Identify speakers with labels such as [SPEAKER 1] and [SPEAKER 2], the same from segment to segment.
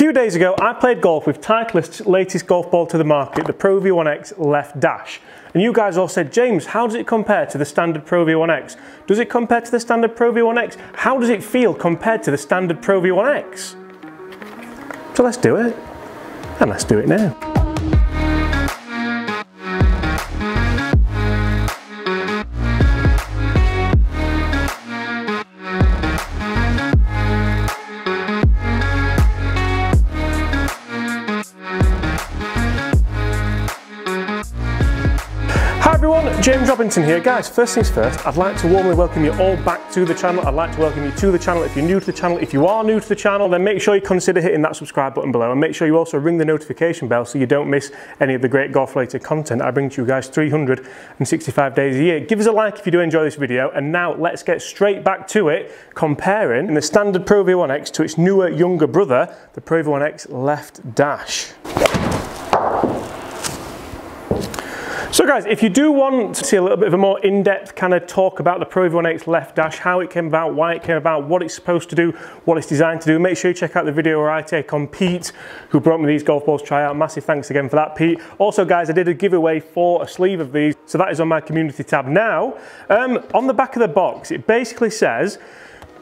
[SPEAKER 1] few days ago, I played golf with Titleist's latest golf ball to the market, the Pro V1X Left Dash. And you guys all said, James, how does it compare to the standard Pro V1X? Does it compare to the standard Pro V1X? How does it feel compared to the standard Pro V1X? So let's do it. And let's do it now. James Robinson here. Guys, first things first, I'd like to warmly welcome you all back to the channel. I'd like to welcome you to the channel. If you're new to the channel, if you are new to the channel, then make sure you consider hitting that subscribe button below and make sure you also ring the notification bell so you don't miss any of the great golf related content I bring to you guys 365 days a year. Give us a like if you do enjoy this video and now let's get straight back to it, comparing the standard Pro V1X to its newer, younger brother, the Pro V1X Left Dash. So guys, if you do want to see a little bit of a more in-depth kind of talk about the Pro V1X Left Dash, how it came about, why it came about, what it's supposed to do, what it's designed to do, make sure you check out the video where I take on Pete, who brought me these golf balls try out. Massive thanks again for that, Pete. Also guys, I did a giveaway for a sleeve of these, so that is on my community tab now. Um, on the back of the box, it basically says,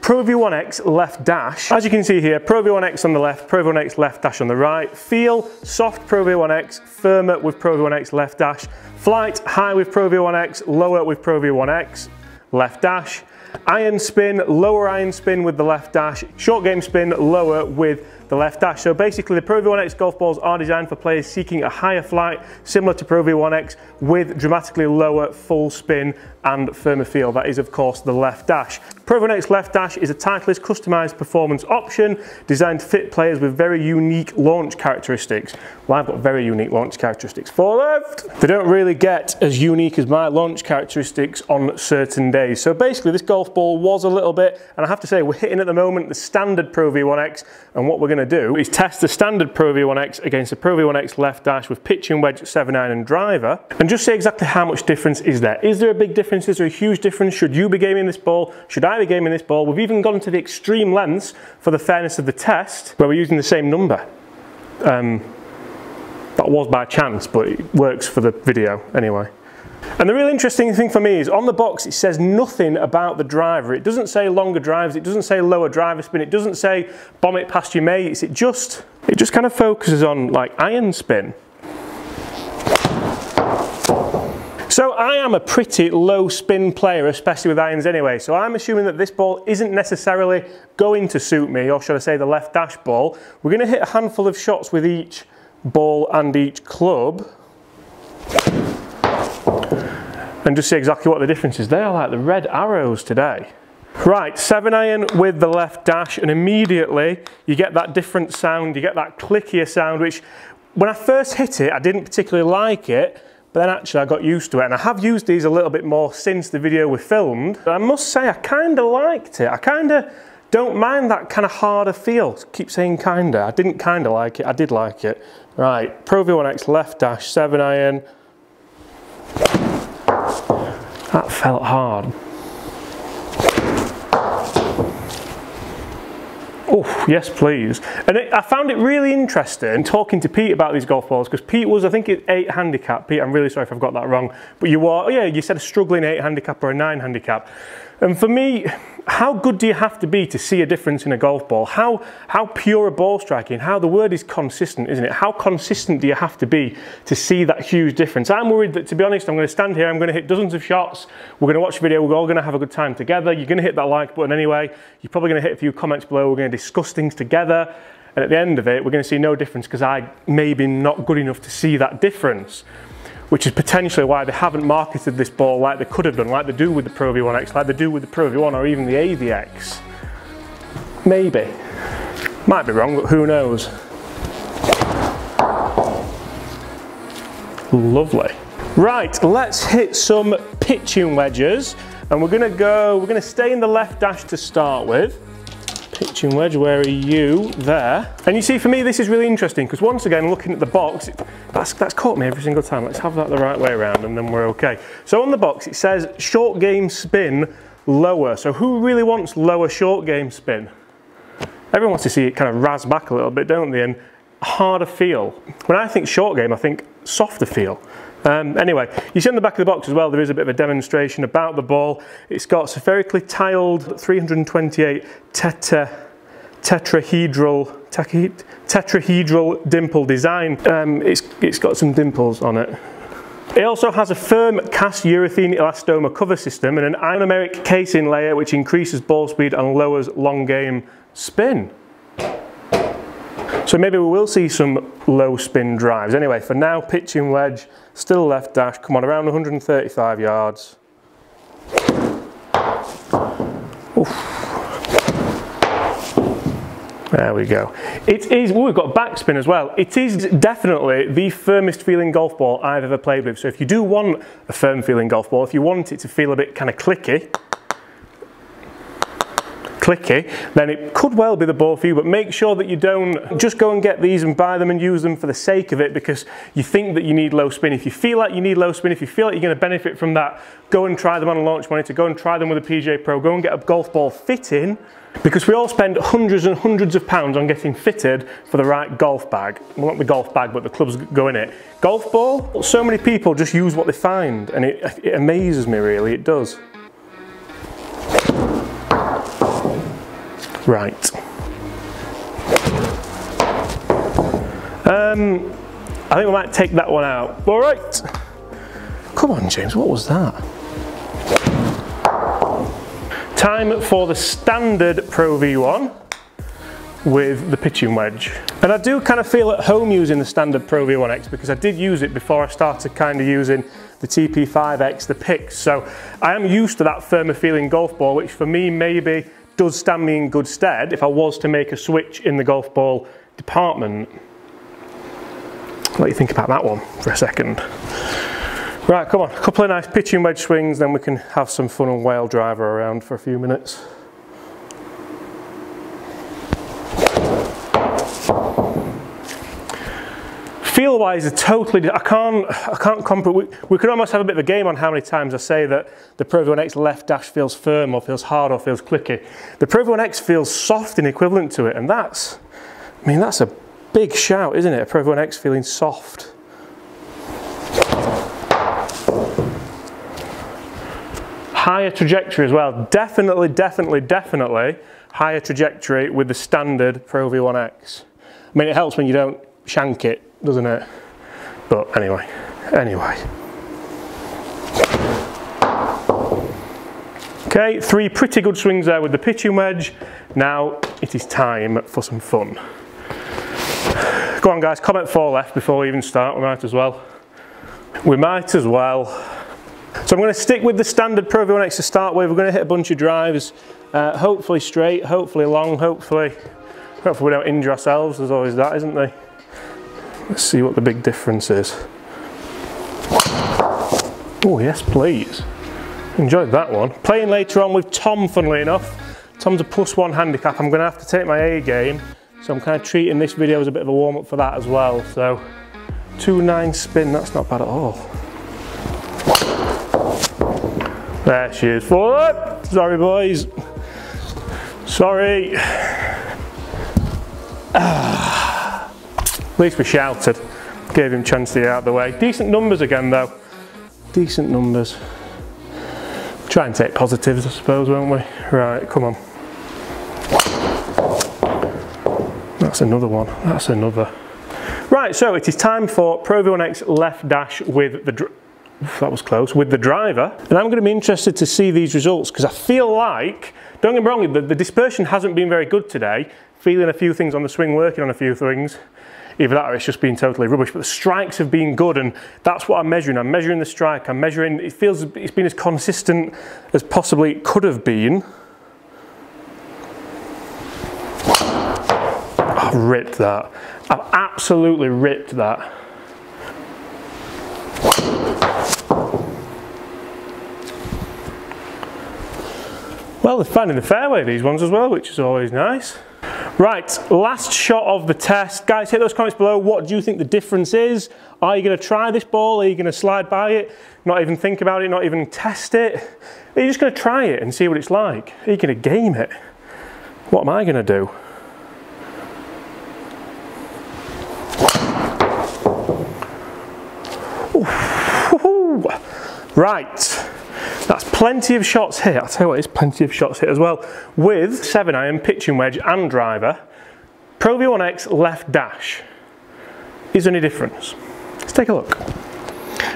[SPEAKER 1] Pro V1X left dash. As you can see here, Pro V1X on the left, Pro V1X left dash on the right. Feel, soft Pro V1X, firmer with Pro V1X left dash. Flight, high with Pro V1X, lower with Pro V1X, left dash. Iron spin, lower iron spin with the left dash. Short game spin, lower with the left dash. So basically the Pro V1X golf balls are designed for players seeking a higher flight, similar to Pro V1X, with dramatically lower full spin and firmer feel. That is of course the left dash. Pro V1X Left Dash is a Titleist customized performance option designed to fit players with very unique launch characteristics. Well, I've got very unique launch characteristics for left. They don't really get as unique as my launch characteristics on certain days. So basically this golf ball was a little bit, and I have to say we're hitting at the moment the standard Pro V1X, and what we're gonna do is test the standard Pro V1X against the Pro V1X Left Dash with pitching wedge, 7 iron and driver, and just say exactly how much difference is there. Is there a big difference? Is there a huge difference? Should you be gaming this ball? Should I be gaming this ball. We've even gone to the extreme lengths for the fairness of the test where we're using the same number. Um, that was by chance, but it works for the video anyway. And the real interesting thing for me is on the box it says nothing about the driver. It doesn't say longer drives, it doesn't say lower driver spin, it doesn't say bomb it past your mates. It just, it just kind of focuses on like iron spin. So I am a pretty low spin player, especially with irons anyway. So I'm assuming that this ball isn't necessarily going to suit me, or should I say the left dash ball. We're gonna hit a handful of shots with each ball and each club. And just see exactly what the difference is. They are like the red arrows today. Right, seven iron with the left dash and immediately you get that different sound, you get that clickier sound, which when I first hit it, I didn't particularly like it, but then actually I got used to it and I have used these a little bit more since the video we filmed. I must say I kind of liked it. I kind of don't mind that kind of harder feel. Keep saying kinda. I didn't kind of like it, I did like it. Right, Pro V1X left dash, 7 iron. That felt hard. Oh, yes, please. And it, I found it really interesting talking to Pete about these golf balls because Pete was, I think, it eight handicap. Pete, I'm really sorry if I've got that wrong, but you are, oh yeah, you said a struggling eight handicap or a nine handicap. And for me, how good do you have to be to see a difference in a golf ball? How, how pure a ball striking, how the word is consistent, isn't it? How consistent do you have to be to see that huge difference? I'm worried that, to be honest, I'm going to stand here, I'm going to hit dozens of shots, we're going to watch a video, we're all going to have a good time together. You're going to hit that like button anyway. You're probably going to hit a few comments below, we're going to discuss things together. And at the end of it, we're going to see no difference because I maybe not good enough to see that difference which is potentially why they haven't marketed this ball like they could have done, like they do with the Pro V1X, like they do with the Pro V1 or even the AVX. Maybe. Might be wrong, but who knows. Lovely. Right, let's hit some pitching wedges. And we're gonna go, we're gonna stay in the left dash to start with pitching wedge, where are you? There. And you see, for me, this is really interesting because once again, looking at the box, that's, that's caught me every single time. Let's have that the right way around and then we're okay. So on the box, it says short game spin lower. So who really wants lower short game spin? everyone wants to see it kind of razz back a little bit, don't they? And harder feel. When I think short game, I think softer feel. Um, anyway, you see on the back of the box as well, there is a bit of a demonstration about the ball. It's got spherically tiled 328 teta, tetrahedral, tetrahedral dimple design. Um, it's, it's got some dimples on it. It also has a firm cast urethane elastomer cover system and an ionomeric casing layer which increases ball speed and lowers long game spin. So maybe we will see some low spin drives. Anyway, for now, pitching wedge, still left dash, come on, around 135 yards. Oof. There we go. It is, we've got backspin as well. It is definitely the firmest feeling golf ball I've ever played with. So if you do want a firm feeling golf ball, if you want it to feel a bit kind of clicky, clicky, then it could well be the ball for you, but make sure that you don't just go and get these and buy them and use them for the sake of it because you think that you need low spin. If you feel like you need low spin, if you feel like you're going to benefit from that, go and try them on a launch monitor, go and try them with a PGA Pro, go and get a golf ball fitting because we all spend hundreds and hundreds of pounds on getting fitted for the right golf bag. Well, not the golf bag, but the clubs go in it. Golf ball, so many people just use what they find and it, it amazes me really, it does. Right. Um, I think we might take that one out. All right. Come on, James, what was that? Time for the standard Pro V1 with the pitching wedge. And I do kind of feel at home using the standard Pro V1X because I did use it before I started kind of using the TP5X, the pix. So I am used to that firmer feeling golf ball, which for me maybe does stand me in good stead if I was to make a switch in the golf ball department. I'll let you think about that one for a second. Right, come on, a couple of nice pitching wedge swings, then we can have some fun and whale driver around for a few minutes. Feel wise is totally I can't I can't compare we, we could almost have a bit of a game on how many times I say that the Pro V1X left dash feels firm or feels hard or feels clicky. The Pro V1X feels soft and equivalent to it and that's I mean that's a big shout isn't it? A Pro V1X feeling soft. Higher trajectory as well. Definitely definitely definitely higher trajectory with the standard Pro V1X I mean it helps when you don't shank it doesn't it? But anyway, anyway. Okay, three pretty good swings there with the pitching wedge. Now it is time for some fun. Go on guys, comment fore left before we even start, we might as well. We might as well. So I'm going to stick with the standard Pro V1X to start with. We're going to hit a bunch of drives, uh, hopefully straight, hopefully long, hopefully, hopefully we don't injure ourselves. There's always that, isn't there? Let's see what the big difference is. Oh yes, please. Enjoyed that one. Playing later on with Tom, funnily enough. Tom's a plus one handicap. I'm going to have to take my A game. So I'm kind of treating this video as a bit of a warm up for that as well. So 2-9 spin, that's not bad at all. There she is. Forward. Sorry boys. Sorry. At least we shouted, gave him a chance to get out of the way. Decent numbers again though, decent numbers. Try and take positives I suppose, won't we? Right, come on. That's another one, that's another. Right, so it is time for Pro V1X left dash with the, that was close, with the driver. And I'm going to be interested to see these results because I feel like, don't get me wrong, the, the dispersion hasn't been very good today. Feeling a few things on the swing, working on a few things either that or it's just been totally rubbish. But the strikes have been good, and that's what I'm measuring. I'm measuring the strike. I'm measuring. It feels it's been as consistent as possibly it could have been. I've ripped that. I've absolutely ripped that. Well, they're finding the fairway, these ones as well, which is always nice. Right, last shot of the test. Guys, hit those comments below. What do you think the difference is? Are you going to try this ball? Are you going to slide by it? Not even think about it, not even test it? Are you just going to try it and see what it's like? Are you going to game it? What am I going to do? Right that's plenty of shots here. I'll tell you what, it's plenty of shots here as well. With 7 iron, pitching wedge and driver, Pro V1X left dash. Is any difference? Let's take a look.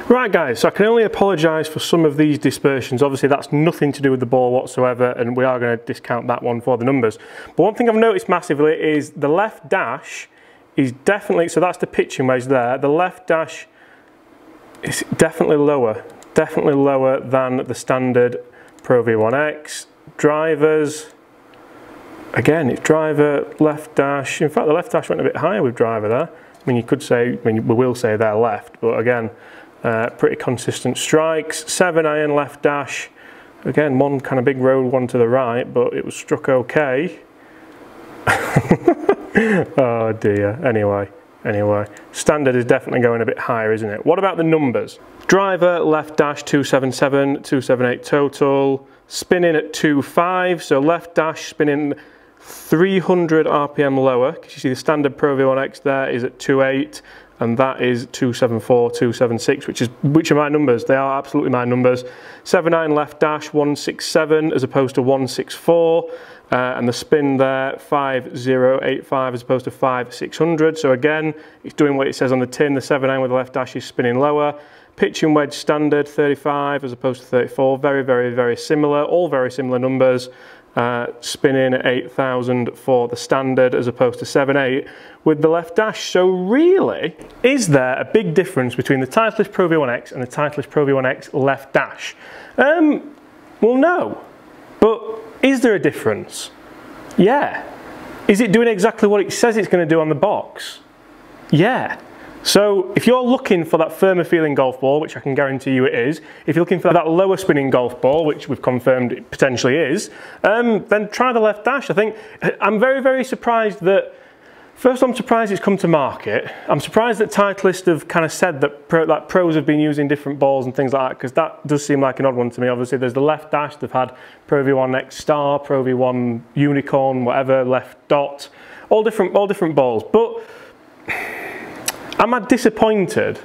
[SPEAKER 1] Right guys, so I can only apologise for some of these dispersions. Obviously that's nothing to do with the ball whatsoever and we are going to discount that one for the numbers. But one thing I've noticed massively is the left dash is definitely, so that's the pitching wedge there, the left dash is definitely lower definitely lower than the standard Pro V1X. Drivers, again, it's driver, left dash. In fact, the left dash went a bit higher with driver there. I mean, you could say, I mean, we will say they're left, but again, uh, pretty consistent strikes. Seven iron left dash. Again, one kind of big road, one to the right, but it was struck okay. oh dear. Anyway, anyway. Standard is definitely going a bit higher, isn't it? What about the numbers? Driver, left dash 277, 278 total. Spinning at 2.5, so left dash spinning 300 RPM lower, because you see the standard Pro V1X there is at 2.8, and that is 274, 276, which is which are my numbers. They are absolutely my numbers. 79 left dash 167 as opposed to 164. Uh, and the spin there 5085 as opposed to 5600. So again, it's doing what it says on the tin. The 79 with the left dash is spinning lower. Pitching wedge standard 35 as opposed to 34. Very, very, very similar. All very similar numbers. Uh, spinning at 8,000 for the standard as opposed to 7.8 with the left dash. So really, is there a big difference between the Titleist Pro V1X and the Titleist Pro V1X left dash? Um, well, no. But is there a difference? Yeah. Is it doing exactly what it says it's going to do on the box? Yeah. So if you're looking for that firmer feeling golf ball, which I can guarantee you it is, if you're looking for that lower spinning golf ball, which we've confirmed it potentially is, um, then try the left dash. I think I'm very, very surprised that First, I'm surprised it's come to market. I'm surprised that Titleist have kind of said that, pro, that pros have been using different balls and things like that, because that does seem like an odd one to me. Obviously, there's the left dash. They've had Pro V1 X Star, Pro V1 Unicorn, whatever, left dot, all different, all different balls. But Am I disappointed?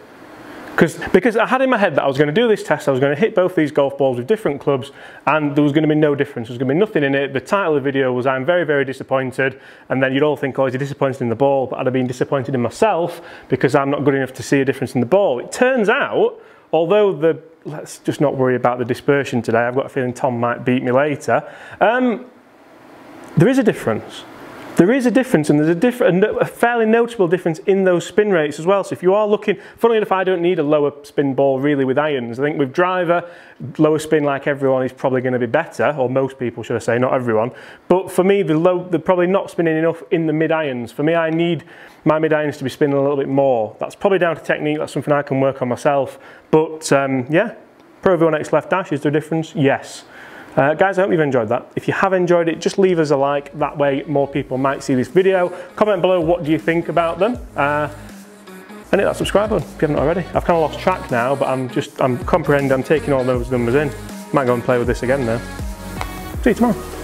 [SPEAKER 1] Because because I had in my head that I was going to do this test, I was going to hit both these golf balls with different clubs, and there was going to be no difference. There was going to be nothing in it. The title of the video was "I'm very very disappointed," and then you'd all think, "Oh, is he disappointed in the ball?" But I'd have been disappointed in myself because I'm not good enough to see a difference in the ball. It turns out, although the let's just not worry about the dispersion today. I've got a feeling Tom might beat me later. Um, there is a difference there is a difference and there's a, diff a fairly notable difference in those spin rates as well. So if you are looking, funnily enough, I don't need a lower spin ball really with irons. I think with driver, lower spin like everyone is probably going to be better, or most people should I say, not everyone. But for me, the low, they're probably not spinning enough in the mid irons. For me, I need my mid irons to be spinning a little bit more. That's probably down to technique. That's something I can work on myself. But um, yeah, Pro V1X left dash, is there a difference? Yes. Uh, guys, I hope you've enjoyed that. If you have enjoyed it, just leave us a like. That way more people might see this video. Comment below what do you think about them. Uh, and hit that subscribe button if you haven't already. I've kind of lost track now, but I'm just, I'm comprehending, I'm taking all those numbers in. Might go and play with this again now. See you tomorrow.